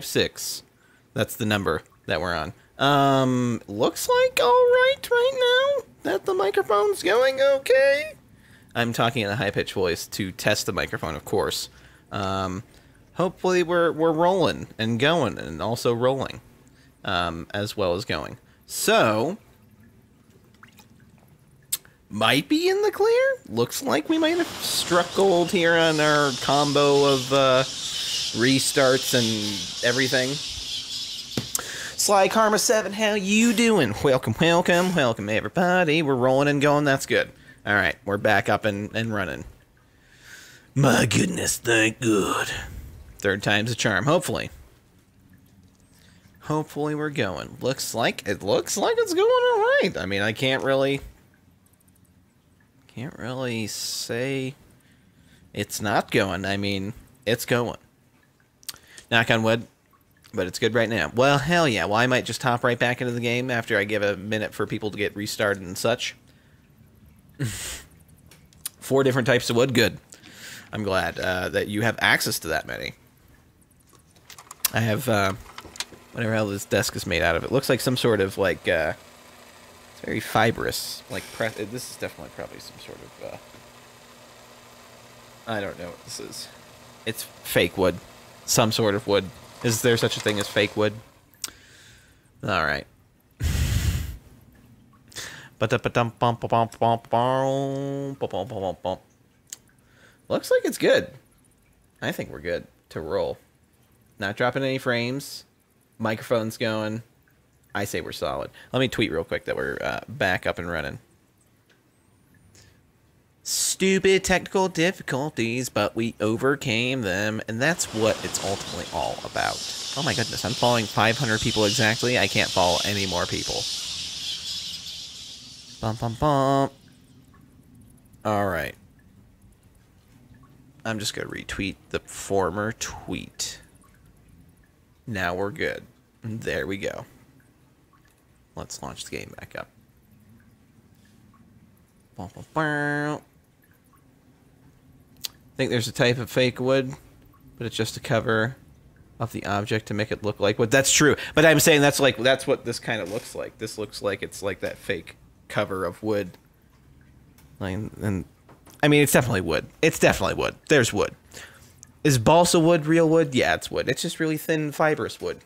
six. That's the number that we're on. Um, looks like all right right now that the microphone's going okay. I'm talking in a high pitched voice to test the microphone, of course. Um, hopefully we're we're rolling and going and also rolling, um, as well as going. So might be in the clear. Looks like we might have struck gold here on our combo of uh, restarts and everything. Sly Karma Seven, how you doing? Welcome, welcome, welcome, everybody. We're rolling and going. That's good. All right, we're back up and, and running. My goodness, thank good. Third time's a charm. Hopefully. Hopefully we're going. Looks like it looks like it's going all right. I mean, I can't really can't really say it's not going. I mean, it's going. Knock on wood, but it's good right now. Well, hell yeah. Well, I might just hop right back into the game after I give a minute for people to get restarted and such. Four different types of wood. Good. I'm glad uh, that you have access to that many. I have uh, whatever hell this desk is made out of. It looks like some sort of like uh, it's very fibrous. Like pre- this is definitely probably some sort of uh, I don't know what this is. It's fake wood, some sort of wood. Is there such a thing as fake wood? All right. Looks like it's good. I think we're good to roll. Not dropping any frames. Microphone's going. I say we're solid. Let me tweet real quick that we're uh, back up and running. Stupid technical difficulties, but we overcame them, and that's what it's ultimately all about. Oh my goodness, I'm following 500 people exactly. I can't follow any more people. Bum bum bum. All right. I'm just going to retweet the former tweet. Now we're good. There we go. Let's launch the game back up. I think there's a type of fake wood, but it's just a cover of the object to make it look like wood. That's true. But I'm saying that's like that's what this kind of looks like. This looks like it's like that fake cover of wood. Like and I mean, it's definitely wood. It's definitely wood. There's wood. Is balsa wood real wood? Yeah, it's wood. It's just really thin, fibrous wood.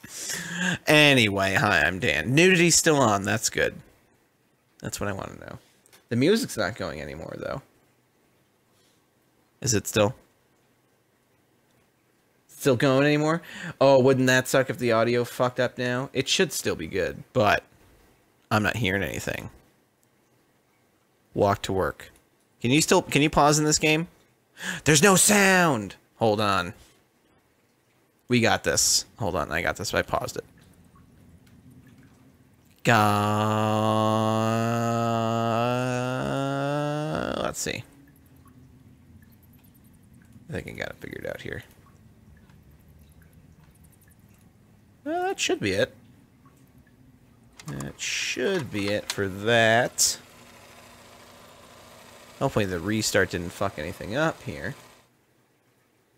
anyway, hi, I'm Dan. Nudity's still on. That's good. That's what I want to know. The music's not going anymore, though. Is it still? Still going anymore? Oh, wouldn't that suck if the audio fucked up now? It should still be good, but I'm not hearing anything. Walk to work. Can you still can you pause in this game? There's no sound. Hold on. We got this. Hold on, I got this. I paused it. Got. Let's see. I think I got it figured out here. Well, that should be it. That should be it for that. Hopefully the restart didn't fuck anything up here.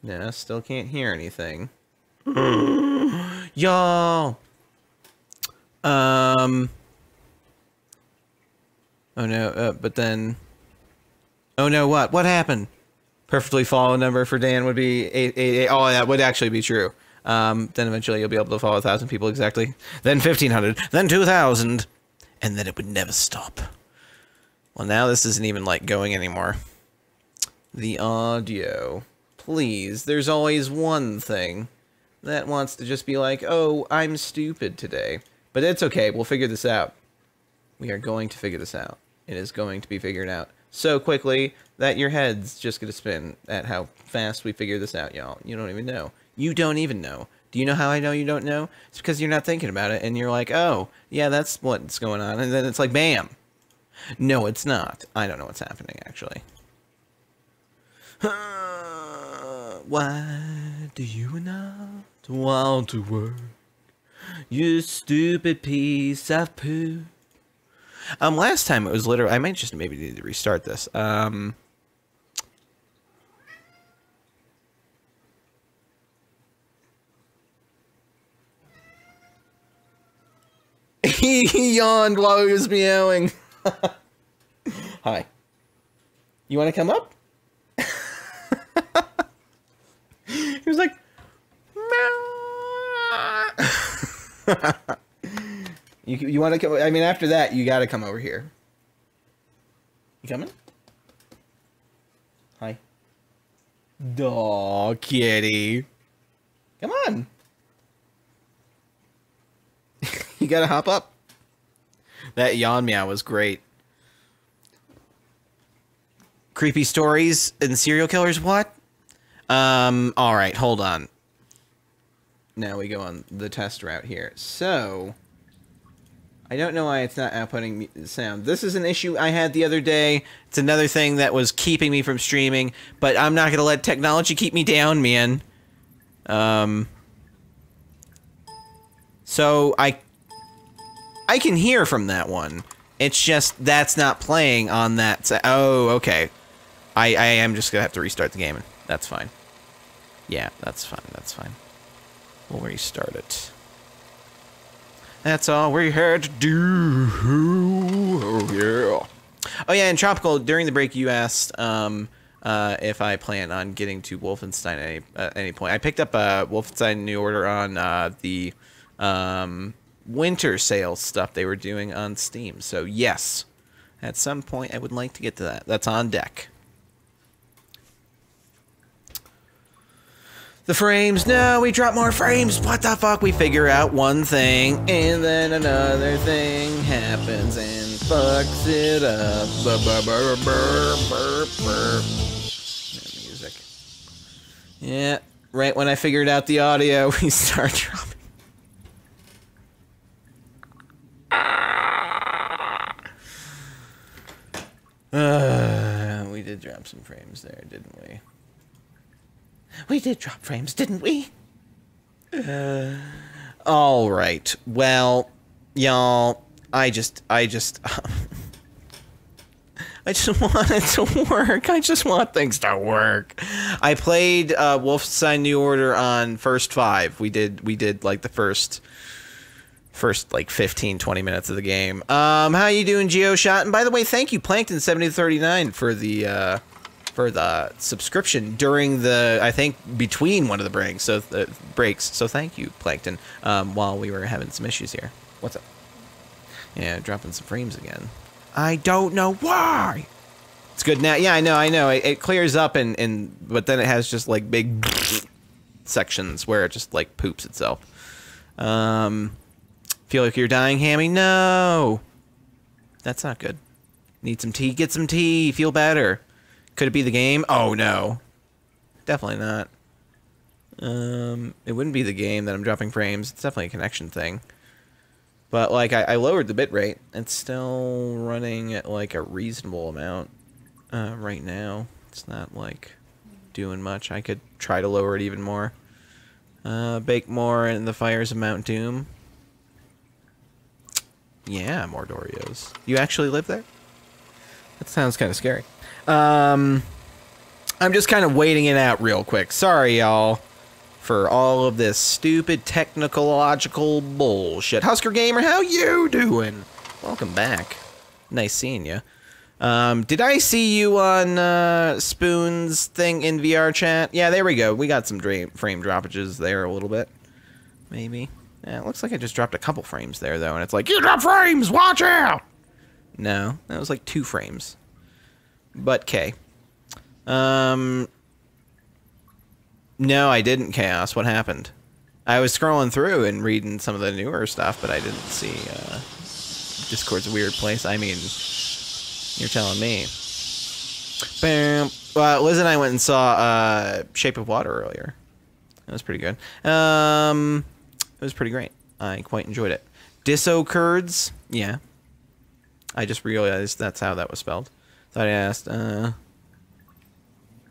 No, still can't hear anything. Y'all! Um... Oh no, uh, but then... Oh no, what? What happened? Perfectly follow number for Dan would be 888. Oh, that would actually be true. Um, then eventually you'll be able to follow a 1,000 people exactly. Then 1,500. Then 2,000. And then it would never stop. Well, now this isn't even, like, going anymore. The audio. Please, there's always one thing that wants to just be like, oh, I'm stupid today. But it's okay, we'll figure this out. We are going to figure this out. It is going to be figured out so quickly that your head's just to spin at how fast we figure this out, y'all. You don't even know. You don't even know. Do you know how I know you don't know? It's because you're not thinking about it and you're like, oh, yeah, that's what's going on. And then it's like, bam. No, it's not. I don't know what's happening, actually. Why do you not want to work? You stupid piece of poo. Um, last time it was literally. I might just maybe need to restart this. Um. he yawned while he was meowing. Hi. You want to come up? he was like, meow you you want to come? I mean, after that, you got to come over here. You coming? Hi. Dog kitty. Come on. you gotta hop up. That yawn meow was great. Creepy stories and serial killers, what? Um, alright, hold on. Now we go on the test route here. So, I don't know why it's not outputting sound. This is an issue I had the other day. It's another thing that was keeping me from streaming, but I'm not going to let technology keep me down, man. Um, so I I can hear from that one. It's just that's not playing on that. Oh, okay. I I am just gonna have to restart the game. That's fine. Yeah, that's fine. That's fine. We'll restart it. That's all we had to do. Oh yeah. Oh yeah, and tropical. During the break, you asked um, uh, if I plan on getting to Wolfenstein at any, uh, any point. I picked up a Wolfenstein New Order on uh, the um, winter sale stuff they were doing on Steam. So yes, at some point I would like to get to that. That's on deck. The frames, no, we drop more frames. What the fuck? We figure out one thing, and then another thing happens and fucks it up. Music. Yeah, right when I figured out the audio, we start dropping. Uh, we did drop some frames there, didn't we? We did drop frames, didn't we? Uh, all right. Well, y'all, I just, I just, I just want it to work. I just want things to work. I played uh, Wolfenstein New Order on first five. We did, we did like the first, first like 15, 20 minutes of the game. Um, how you doing, GeoShot? And by the way, thank you, Plankton7039, for the, uh, for the subscription during the I think between one of the breaks. So uh, breaks. So thank you, Plankton. Um, while we were having some issues here. What's up? Yeah, dropping some frames again. I don't know why. It's good now. Yeah, I know. I know. It, it clears up and and but then it has just like big sections where it just like poops itself. Um, feel like you're dying, Hammy? No. That's not good. Need some tea? Get some tea. Feel better. Could it be the game? Oh no. Definitely not. Um, it wouldn't be the game that I'm dropping frames. It's definitely a connection thing. But like I, I lowered the bitrate. It's still running at like a reasonable amount uh, right now. It's not like doing much. I could try to lower it even more. Uh, bake more in the fires of Mount Doom. Yeah, more Dorios. You actually live there? That sounds kind of scary. Um, I'm just kind of waiting it out real quick. Sorry, y'all, for all of this stupid technological bullshit. Husker Gamer, how you doing? Welcome back. Nice seeing you. Um, did I see you on uh, Spoon's thing in VR chat? Yeah, there we go. We got some frame droppages there a little bit. Maybe. Yeah, it looks like I just dropped a couple frames there, though, and it's like, you drop frames! Watch out! No, that was like two frames but K. Um, no, I didn't chaos. What happened? I was scrolling through and reading some of the newer stuff, but I didn't see uh, Discord's weird place. I mean, you're telling me. Bam. Well, Liz and I went and saw uh, Shape of Water earlier. That was pretty good. Um, it was pretty great. I quite enjoyed it. Disso Kurds, yeah. I just realized that's how that was spelled. Thought I asked, uh,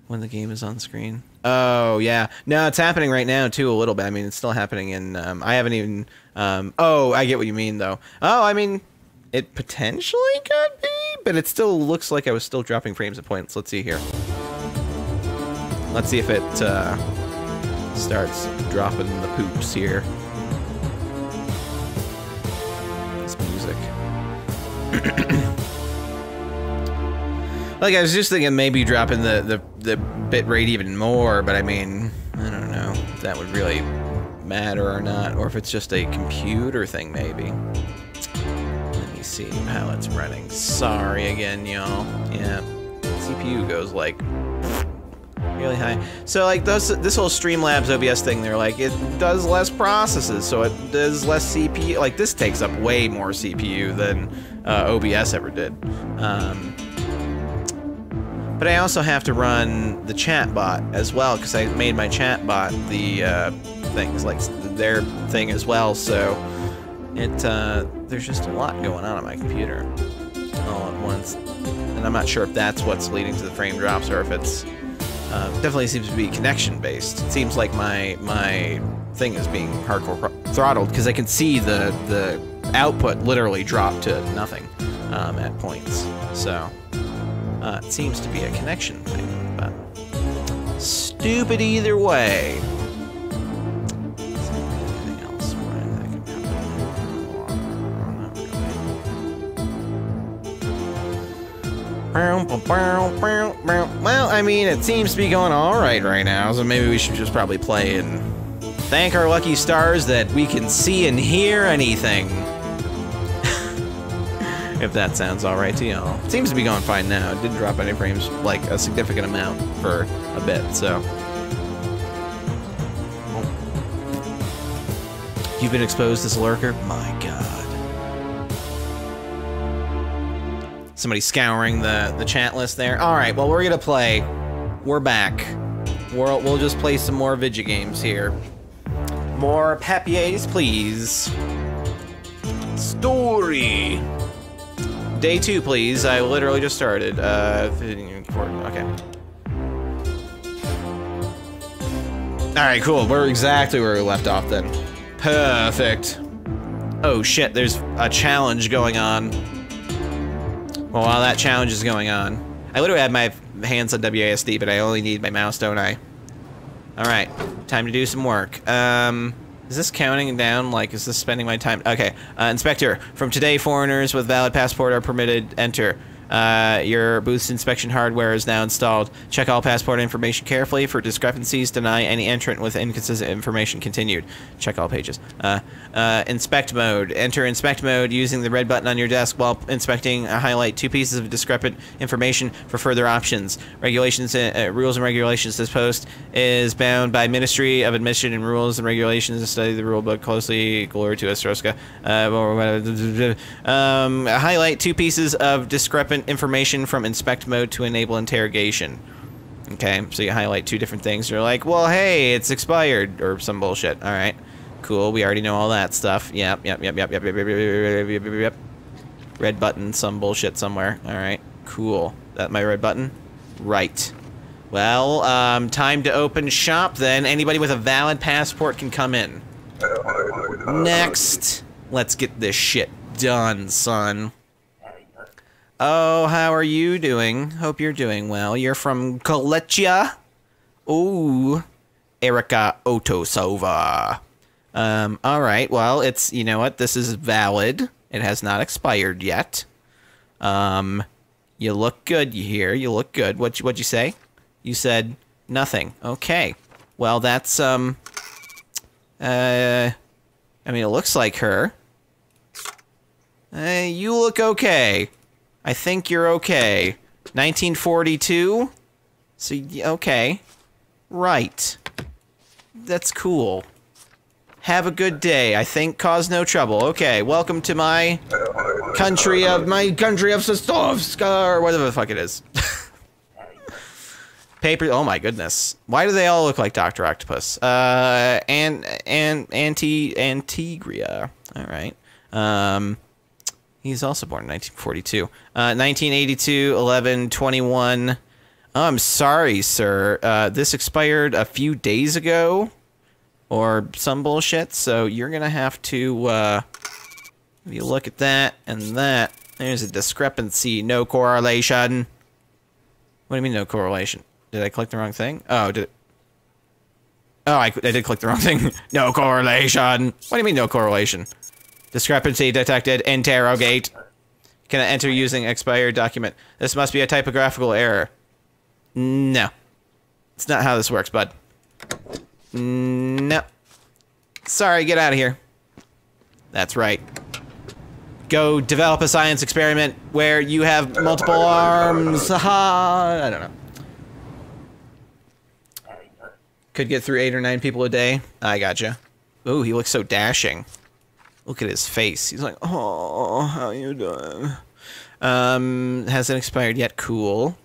when the game is on screen. Oh, yeah. No, it's happening right now, too, a little bit. I mean, it's still happening in, um, I haven't even, um, oh, I get what you mean, though. Oh, I mean, it potentially could be, but it still looks like I was still dropping frames at points. Let's see here. Let's see if it, uh, starts dropping the poops here. This fantastic. like I was just thinking maybe dropping the, the, the bit rate even more, but I mean, I don't know if that would really matter or not, or if it's just a computer thing maybe. Let me see how it's running. Sorry again, y'all. Yeah, CPU goes like really high. So like those, this whole Streamlabs OBS thing, they're like it does less processes, so it does less CPU. Like this takes up way more CPU than uh, OBS ever did. Um, but I also have to run the chat bot as well because I made my chat bot the uh, things like their thing as well. So it uh, there's just a lot going on on my computer all at once, and I'm not sure if that's what's leading to the frame drops or if it's uh, definitely seems to be connection based. It seems like my my thing is being hardcore throttled because I can see the the output literally drop to nothing um, at points. So uh, it seems to be a connection thing, but stupid either way. Well, I mean, it seems to be going alright right now, so maybe we should just probably play and thank our lucky stars that we can see and hear anything. If that sounds alright to y'all. Seems to be going fine now. It didn't drop any frames, like, a significant amount for a bit, so... Oh. You've been exposed as a lurker? My god. Somebody scouring the, the chat list there. Alright, well, we're gonna play. We're back. We'll, we'll just play some more Vidya games here. More papiers, please. Story. Day two, please. I literally just started. Uh, okay. Alright, cool. We're exactly where we left off then. Perfect. Oh shit, there's a challenge going on. Well, while that challenge is going on, I literally have my hands on WASD, but I only need my mouse, don't I? Alright, time to do some work. Um, is this counting down? Like, is this spending my time? Okay, uh, Inspector, from today, foreigners with valid passport are permitted enter. Uh, your booth's inspection hardware is now installed. Check all passport information carefully for discrepancies. Deny any entrant with inconsistent information. Continued. Check all pages. Uh, uh, inspect mode. Enter inspect mode using the red button on your desk while inspecting. Uh, highlight two pieces of discrepant information for further options. Regulations, uh, uh, rules and regulations. This post is bound by Ministry of Admission and Rules and Regulations. Study the rule book closely. Glory to Arstotzka. Um, highlight two pieces of discrepant information from inspect mode to enable interrogation. Okay, so you highlight two different things. You're like, well, hey, it's expired, or some bullshit. All right, cool. We already know all that stuff. Yep, yep, yep, yep, yep, yep, yep, yep, yep, yep, yep. Red button, some bullshit somewhere. All right, cool. That my red button? Right. Well, um, time to open shop then. Anybody with a valid passport can come in. Next. Let's get this shit done, son. Oh, how are you doing? Hope you're doing well. You're from Kolechia? Ooh. Erica Otosova. Um, alright, well, it's, you know what, this is valid. It has not expired yet. Um, you look good, you hear, you look good. What what'd you say? You said nothing. Okay. Well, that's, um, uh, I mean, it looks like her. Uh, you look okay. I think you're okay. 1942? So, okay. Right. That's cool. Have a good day. I think cause no trouble. Okay, welcome to my country of my country of Sostovska or whatever the fuck it is. Paper. Oh my goodness. Why do they all look like Doctor Octopus? Uh, and and anti Antegria. All right. Um. He's also born in 1942. Uh, 1982, 11, 21. Oh, I'm sorry, sir. Uh, this expired a few days ago. Or some bullshit. So you're going to have to... Uh, if you look at that and that, there's a discrepancy. No correlation. What do you mean no correlation? Did I click the wrong thing? Oh, did it... Oh, I, I did click the wrong thing. no correlation. What do you mean no correlation? Discrepancy detected. Interrogate. Can I enter using expired document? This must be a typographical error. No. It's not how this works, bud. No. Sorry, get out of here. That's right. Go develop a science experiment where you have multiple arms. Haha. I don't know. Could get through eight or nine people a day. I gotcha. Ooh, he looks so dashing. Look at his face. He's like, oh, how you doing? Um, hasn't expired yet. Cool.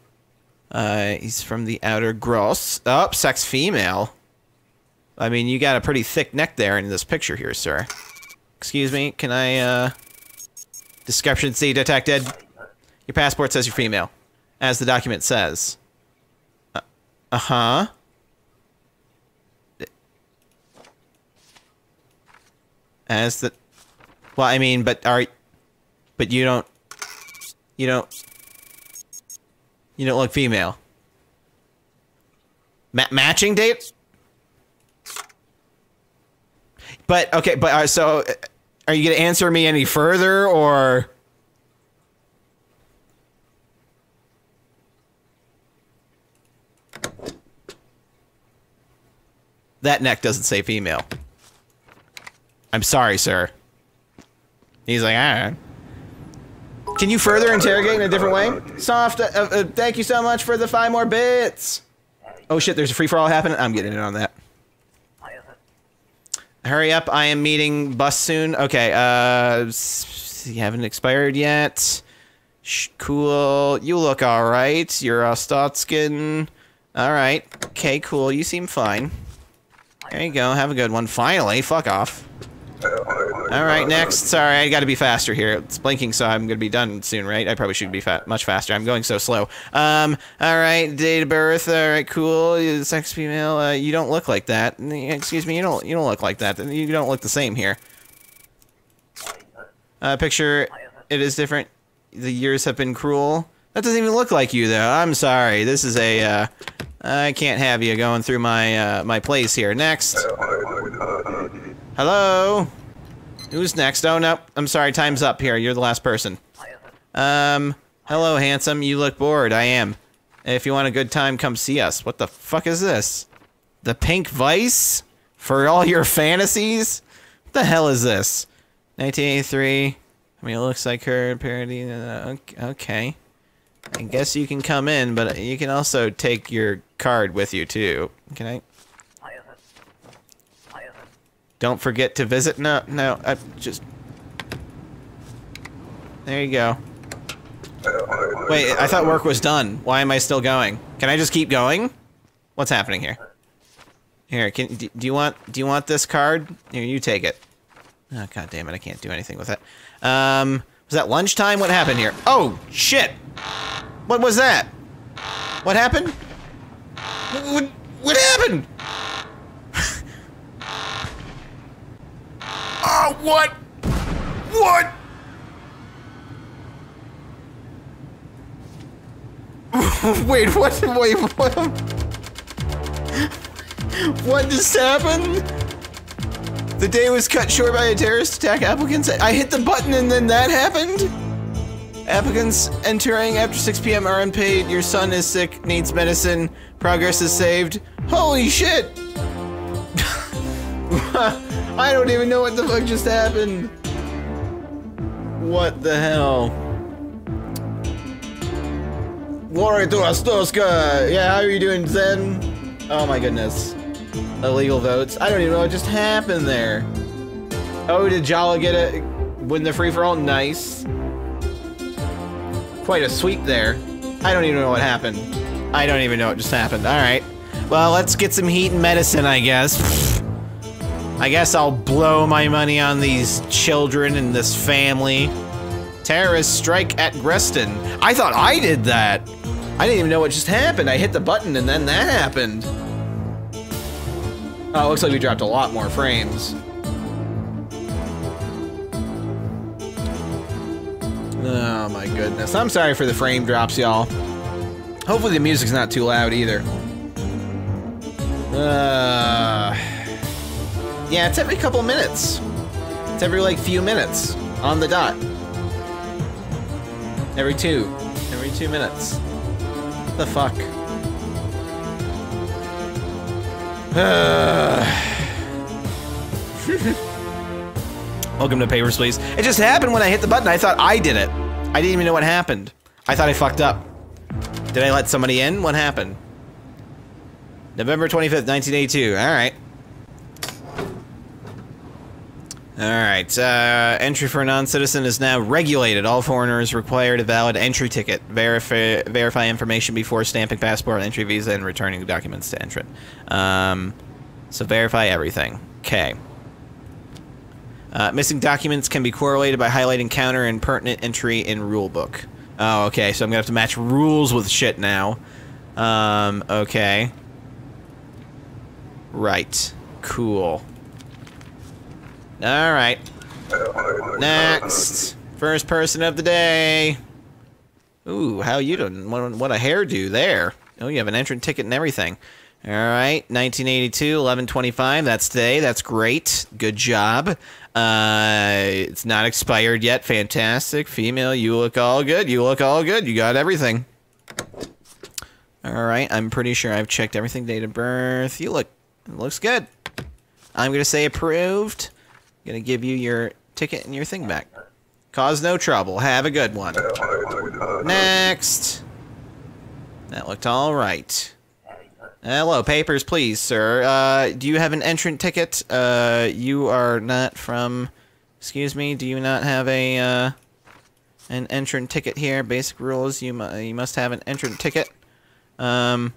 Uh, he's from the outer gross. Oh, sex female. I mean, you got a pretty thick neck there in this picture here, sir. Excuse me, can I, uh... Discrepancy detected. Your passport says you're female. As the document says. Uh, uh-huh. As the... Well, I mean, but are... But you don't... You don't... You don't look female. Ma matching date? But, okay, but, uh, so... uh, Are you going to answer me any further, or... That neck doesn't say female. I'm sorry, sir. He's like, ah. Can you further interrogate in a different way? Soft, uh, uh, thank you so much for the five more bits. Oh shit, there's a free-for-all happening? I'm getting in on that. Hurry up, I am meeting bus soon. Okay, uh, you haven't expired yet. Sh cool. You look alright. You're a Stotskin. Alright. Okay, cool. You seem fine. There you go. Have a good one. Finally. Fuck off. Alright, next. Sorry, I gotta be faster here. It's blinking, so I'm gonna be done soon, right? I probably should be fa much faster. I'm going so slow. Um, alright, date of birth. Alright, cool. Sex female. Uh, you don't look like that. Excuse me, you don't you don't look like that. You don't look the same here. Uh, picture. It is different. The years have been cruel. That doesn't even look like you, though. I'm sorry. This is a, uh, I can't have you going through my, uh, my place here. Next. Hello? Who's next? Oh, no. I'm sorry. Time's up here. You're the last person. Um, hello, handsome. You look bored. I am. If you want a good time, come see us. What the fuck is this? The pink vice? For all your fantasies? What the hell is this? 1983. I mean, it looks like her parody. Uh, ok- okay. I guess you can come in, but you can also take your card with you, too. Can I? Don't forget to visit. No, no, I just. There you go. Wait, I thought work was done. Why am I still going? Can I just keep going? What's happening here? Here, can do, do you want do you want this card? Here, you take it. Oh god damn it, I can't do anything with it. Um, was that lunchtime? What happened here? Oh shit! What was that? What happened? What what happened? What? What? Wait, what? Wait, what? What just happened? The day was cut short by a terrorist attack. Applicants, I hit the button and then that happened? Applicants entering after 6 p.m. are unpaid. Your son is sick, needs medicine. Progress is saved. Holy shit! I don't even know what the fuck just happened. What the hell? Glory to Arstotzka! Yeah, how are you doing, Zen? Oh my goodness. Illegal votes. I don't even know what just happened there. Oh, did Jala get it? win the free for all? Nice. Quite a sweep there. I don't even know what happened. I don't even know what just happened. Alright. Well, let's get some heat and medicine, I guess. I guess I'll blow my money on these children and this family. Terrorist strike at Grestin. I thought I did that. I didn't even know what just happened. I hit the button and then that happened. Oh, it looks like we dropped a lot more frames. Oh my goodness. I'm sorry for the frame drops, y'all. Hopefully the music's not too loud either. Uh, yeah, it's every couple minutes. It's every like few minutes on the dot. Every two. Every two minutes. What the fuck? Welcome to Papers, Please. It just happened when I hit the button. I thought I did it. I didn't even know what happened. I thought I fucked up. Did I let somebody in? What happened? November 25th, 1982. All right. All right. Uh, entry for a non-citizen is now regulated. All foreigners required a valid entry ticket. Verify verify information before stamping passport, entry visa, and returning documents to entrant. Um, so verify everything. Okay. Uh, missing documents can be correlated by highlighting counter and pertinent entry in rulebook. Oh, okay. So I'm gonna have to match rules with shit now. Um, okay. Right. Cool. Alright. Next. First person of the day. Ooh, how you doing? What, a hairdo there. Oh, you have an entrance ticket and everything. Alright, 1982, 1125. That's today. That's great. Good job. Uh, it's not expired yet. Fantastic. Female, you look all good. You look all good. You got everything. Alright, I'm pretty sure I've checked everything. Date of birth. You look, looks good. I'm going to say approved. Gonna give you your ticket and your thing back. Cause no trouble. Have a good one. Next. That looked all right. Hello, papers, please, sir. Uh, do you have an entrant ticket? Uh, you are not from... Excuse me, do you not have a, uh, an entrant ticket here? Basic rules, you, mu you must have an entrant ticket. Um...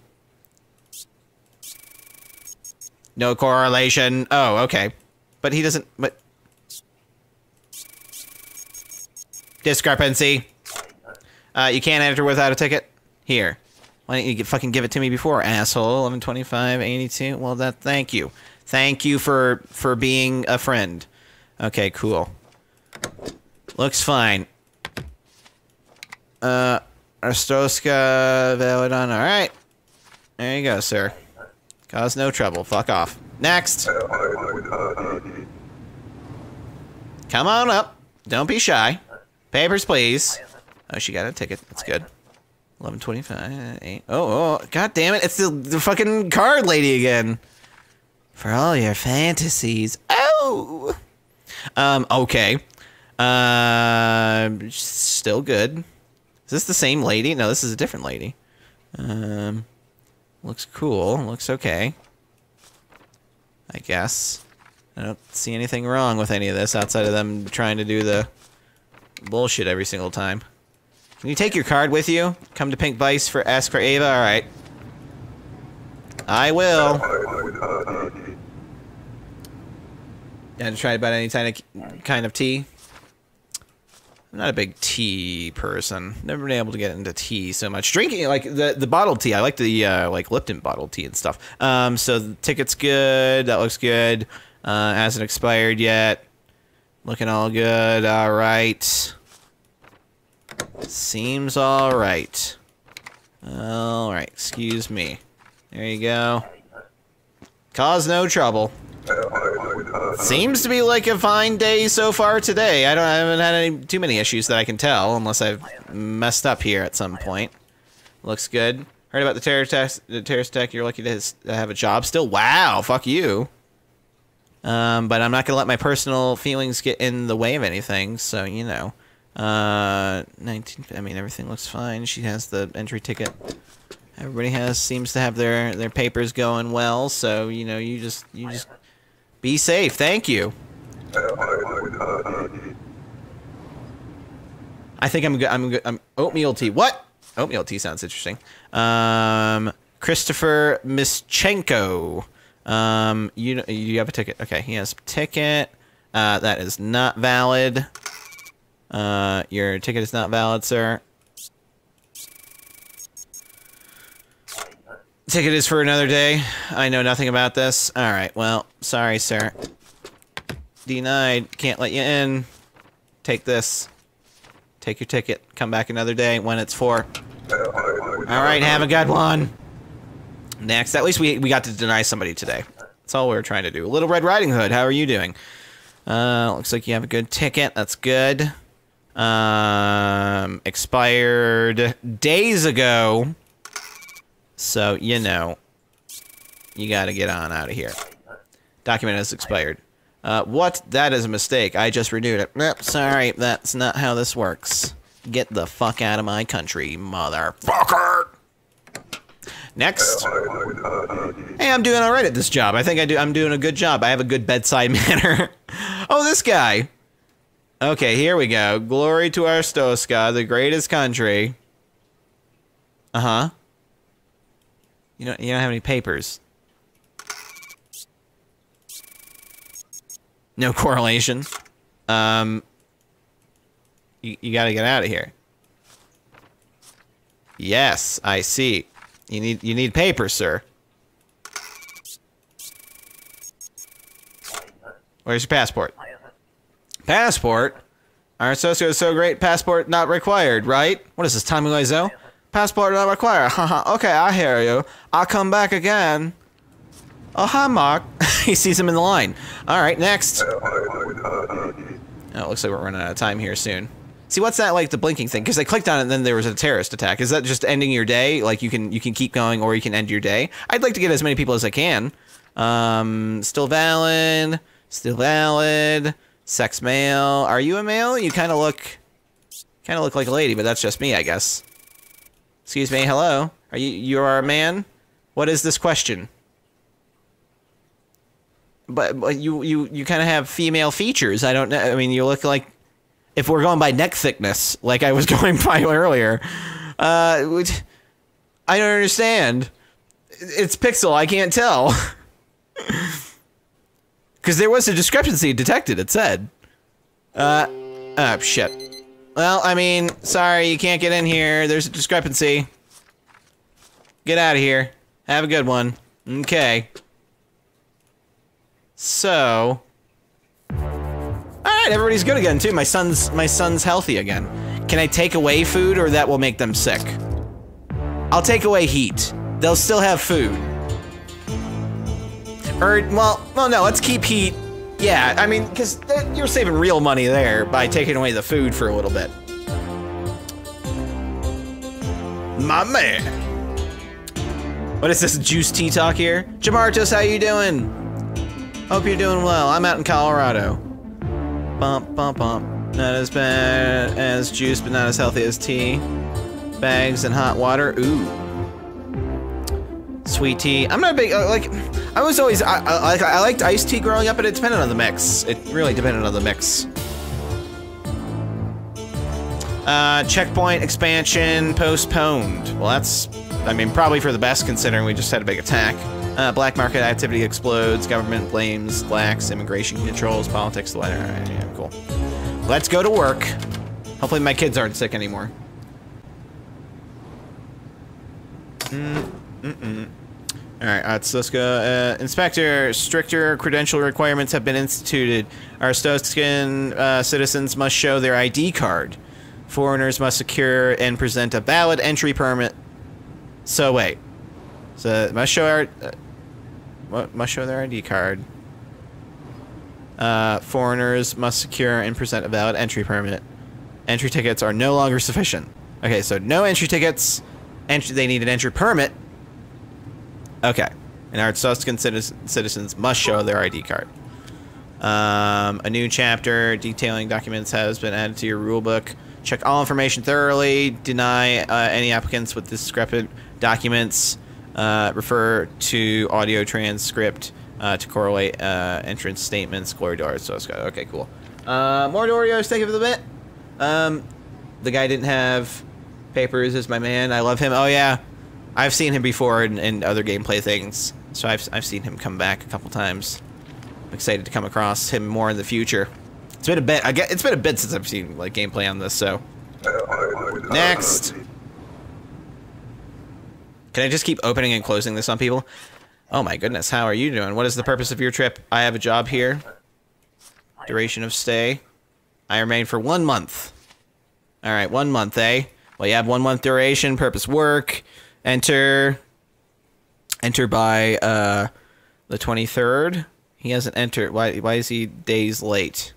No correlation. Oh, okay. But he doesn't, but... Discrepancy. Uh, you can't enter without a ticket? Here. Why don't you fucking give it to me before, asshole? 1125, 82. Well, that, thank you. Thank you for, for being a friend. Okay, cool. Looks fine. Uh, Arstotzka Validon, alright. There you go, sir. Cause no trouble. Fuck off. Next! Come on up. Don't be shy. Papers, please. Oh, she got a ticket. That's good. 1125, 8. Oh, oh, god damn it. It's the, the fucking card lady again. For all your fantasies. Oh! Um, okay. Uh, still good. Is this the same lady? No, this is a different lady. Um, looks cool. Looks okay. I guess. I don't see anything wrong with any of this outside of them trying to do the bullshit every single time. Can you take your card with you? Come to Pink Vice for Ask for Ava? Alright. I will. To try about any kind of, kind of tea? I'm not a big tea person. Never been able to get into tea so much. Drinking like the the bottled tea. I like the uh, like Lipton bottled tea and stuff. Um, so the ticket's good. That looks good. Uh, hasn't expired yet. Looking all good. All right. Seems all right. All right. Excuse me. There you go. Cause no trouble. Seems to be like a fine day so far today. I don't I haven't had any too many issues that I can tell, unless I've messed up here at some point. Looks good. Heard about the terrorist attack. The terrorist attack. You're lucky to have a job still. Wow. Fuck you. Um, but I'm not gonna let my personal feelings get in the way of anything. So you know, uh, 19. I mean, everything looks fine. She has the entry ticket. Everybody has seems to have their their papers going well. So you know, you just you just be safe. Thank you. I think I'm good. I'm good. I'm oatmeal tea. What? Oatmeal tea sounds interesting. Um, Christopher Mischenko. Um, you you have a ticket. Okay, he has ticket. Uh, that is not valid. Uh, your ticket is not valid, sir. Ticket is for another day. I know nothing about this. Alright, well, sorry, sir. Denied. Can't let you in. Take this. Take your ticket. Come back another day when it's for. Alright, have a good one. Next, at least we, we got to deny somebody today. That's all we were trying to do. Little Red Riding Hood, how are you doing? Uh, looks like you have a good ticket. That's good. Um, expired days ago. So, you know, you got to get on out of here. Document has expired. Uh, what? That is a mistake. I just renewed it. Nope, sorry, that's not how this works. Get the fuck out of my country, motherfucker! Next. Hey, I'm doing all right at this job. I think I do. I'm doing a good job. I have a good bedside manner. oh, this guy. Okay, here we go. Glory to Arstotzka, the greatest country. Uh huh. You don't. You don't have any papers. No correlation. Um. You, you gotta get out of here. Yes, I see. You need you need paper, sir. Where's your passport? Passport? Our socio is so great, passport not required, right? What is this, Tommy Wiseau? Passport not required. Haha, okay, I hear you. I'll come back again. Oh, hi, Mark. he sees him in the line. All right, next. Uh, uh, uh, oh, it looks like we're running out of time here soon. See, what's that like the blinking thing? Because I clicked on it and then there was a terrorist attack. Is that just ending your day? Like you can you can keep going or you can end your day? I'd like to get as many people as I can. Um, still valid. Still valid. Sex male. Are you a male? You kind of look kind of look like a lady, but that's just me, I guess. Excuse me. Hello. Are you you are a man? What is this question? But, but you you you kind of have female features. I don't know. I mean, you look like if we're going by neck thickness, like I was going by earlier, uh, I don't understand. It's pixel. I can't tell. Because there was a discrepancy detected, it said. Uh, oh, shit. Well, I mean, sorry, you can't get in here. There's a discrepancy. Get out of here. Have a good one. Okay. So, everybody's good again too. My son's my son's healthy again. Can I take away food or that will make them sick? I'll take away heat. They'll still have food. Or well, well no, let's keep heat. Yeah, I mean, because you're saving real money there by taking away the food for a little bit. My man. What is this juice tea talk here? Jamartos, how you doing? Hope you're doing well. I'm out in Colorado. Bump, bump, bump. Not as bad as juice, but not as healthy as tea. Bags and hot water. Ooh. Sweet tea. I'm not a big, uh, like, I was always, I, I, I liked iced tea growing up, but it depended on the mix. It really depended on the mix. Uh, checkpoint expansion postponed. Well, that's, I mean, probably for the best considering we just had a big attack. Uh, black market activity explodes. Government blames lax immigration controls. Politics. All right, yeah, cool. Let's go to work. Hopefully my kids aren't sick anymore. Mm, mm -mm. All right, uh, let's go. Uh, Inspector, stricter credential requirements have been instituted. Arstotzkan uh, citizens must show their ID card. Foreigners must secure and present a valid entry permit. So wait, so must show our uh, must show their ID card. Uh, foreigners must secure and present a valid entry permit. Entry tickets are no longer sufficient. Okay, so no entry tickets. Entry, they need an entry permit. Okay. And Arstotzkan citizens must show their ID card. Um, a new chapter detailing documents has been added to your rulebook. Check all information thoroughly. Deny uh, any applicants with discrepant documents. Uh, refer to audio transcript uh, to correlate uh, entrance statements. Glory Doors. So okay, cool. Uh, more Dorios. Thank you for the bit. Um, the guy didn't have papers. Is my man. I love him. Oh yeah, I've seen him before in, in other gameplay things. So I've I've seen him come back a couple times. I'm excited to come across him more in the future. It's been a bit. I get. It's been a bit since I've seen like gameplay on this. So next. Can I just keep opening and closing this on people? Oh my goodness, how are you doing? What is the purpose of your trip? I have a job here. Duration of stay. I remain for one month. Alright, one month, eh? Well, you have one month duration, purpose work. Enter. Enter by uh, the 23rd. He hasn't entered. Why? Why is he days late?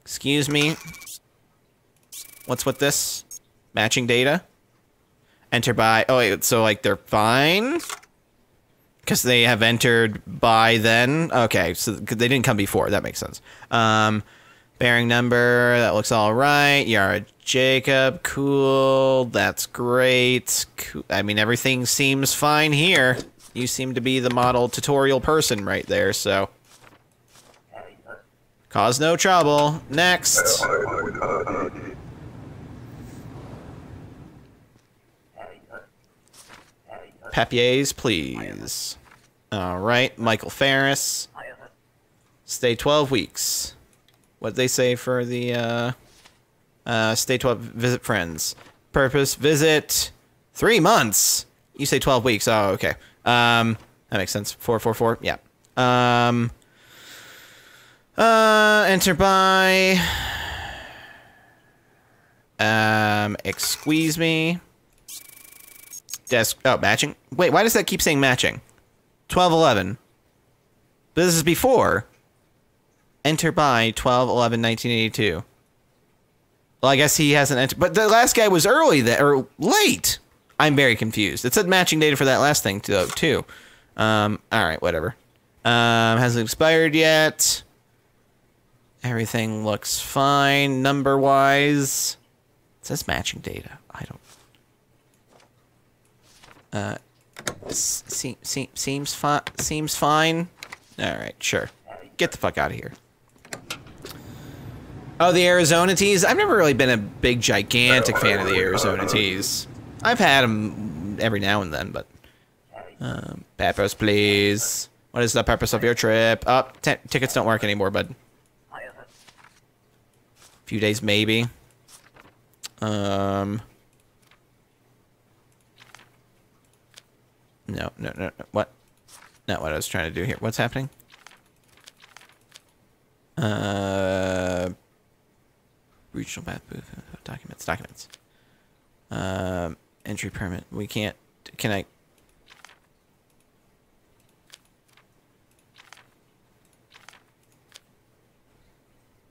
Excuse me. What's with this? Matching data. Enter by. Oh wait. So like they're fine. Because they have entered by then. Okay. So they didn't come before. That makes sense. Um, bearing number. That looks all right. Yara Jacob. Cool. That's great. Cool. I mean everything seems fine here. You seem to be the model tutorial person right there, so. Cause no trouble. Next. Papiers, please. All right, Michael Ferris. Stay 12 weeks. What they say for the uh, uh, stay 12 visit friends. Purpose visit three months. You say 12 weeks. Oh, okay. Um, that makes sense. 444. Yeah. Um, uh, enter by. Um, excuse me. Desk. Oh, matching. Wait, why does that keep saying matching? 1211. But this is before. Enter by 12 11 1982. Well, I guess he hasn't entered. But the last guy was early that or late. I'm very confused. It said matching data for that last thing too. too. Um, all right, whatever. Um, hasn't expired yet. Everything looks fine number wise. It says matching data. I don't. Uh, se se seems fine. Seems fine. All right, sure. Get the fuck out of here. Oh, the Arizona teas. I've never really been a big, gigantic fan of the Arizona teas. I've had them every now and then, but um, peppers, please. What is the purpose of your trip? Up, oh, tickets don't work anymore, bud. A few days, maybe. Um. No, no, no, no. What? Not what I was trying to do here. What's happening? Uh. Regional map booth. Documents. Documents. Um entry permit. We can't. Can I?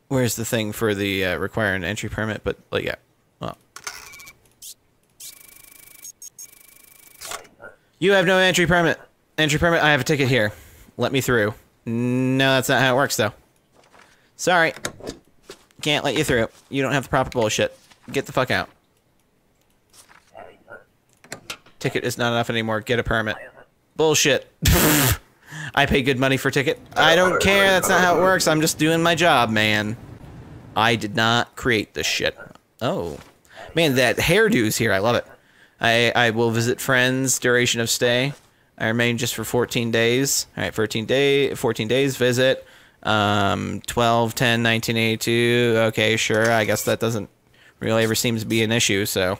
Where's the thing for the uh, require an entry permit? But like, yeah. Well. You have no entry permit. Entry permit. I have a ticket here. Let me through. No, that's not how it works, though. Sorry. Can't let you through. You don't have the proper bullshit. Get the fuck out. Ticket is not enough anymore. Get a permit. Bullshit. I pay good money for ticket. I don't care. That's not how it works. I'm just doing my job, man. I did not create this shit. Oh. Man, that hairdo's here. I love it. I, I will visit friends. Duration of stay. I remain just for 14 days. All right, 14 day, 14 days visit. Um, 12, 10, 1982. Okay, sure. I guess that doesn't really ever seems to be an issue, so.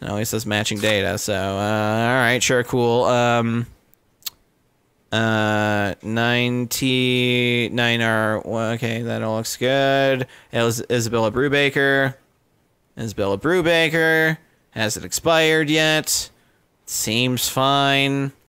It always says matching data, so, uh, alright, sure, cool. Um, uh, 99R, okay, that all looks good. Is Isabella Brubaker. Isabella Brubaker. Hasn't expired yet. Seems fine.